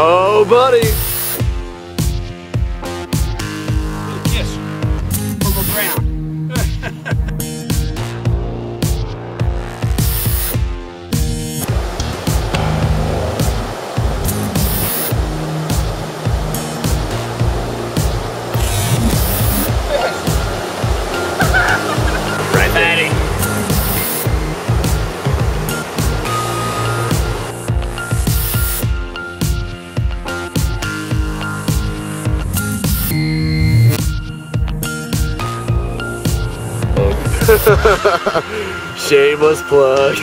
Oh, buddy. Shameless plug.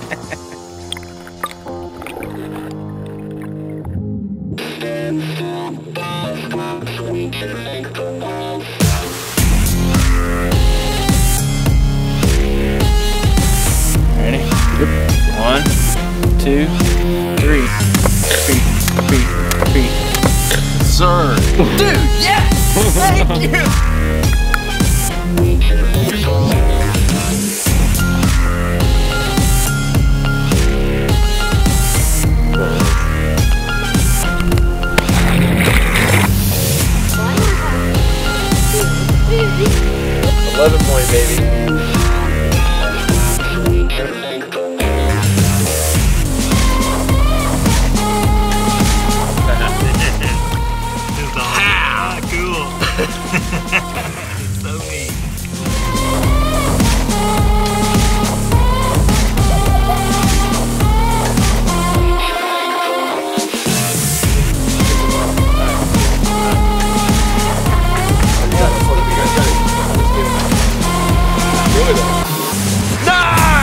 Sir. Dude, yes! Thank you! Eleven point baby.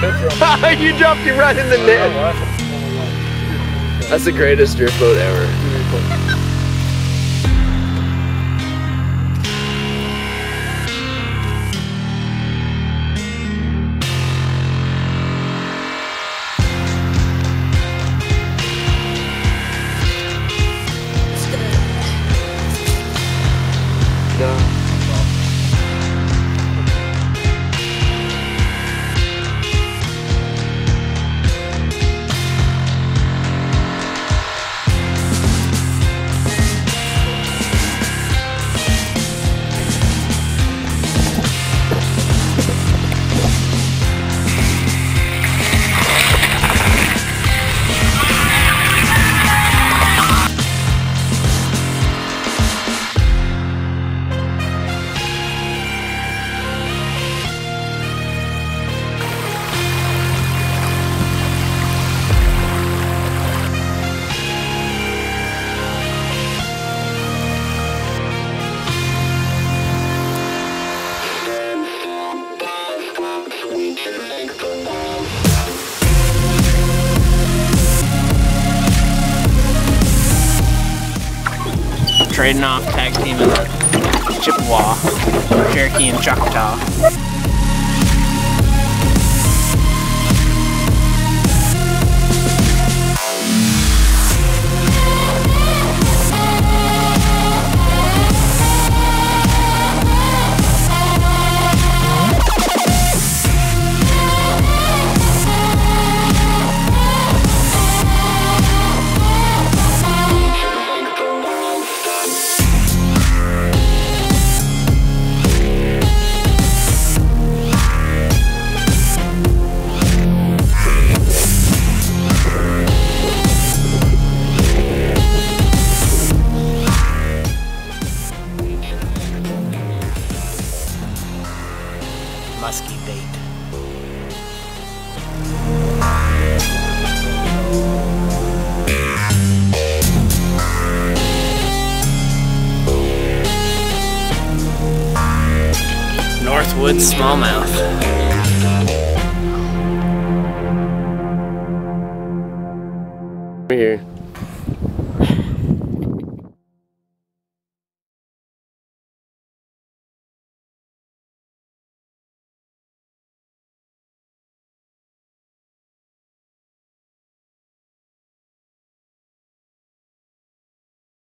you dropped it right in the net. That's the greatest drift boat ever. Trading off tag team in the Chippewa, Cherokee, and Choctaw. musky bait. Northwood smallmouth. Here.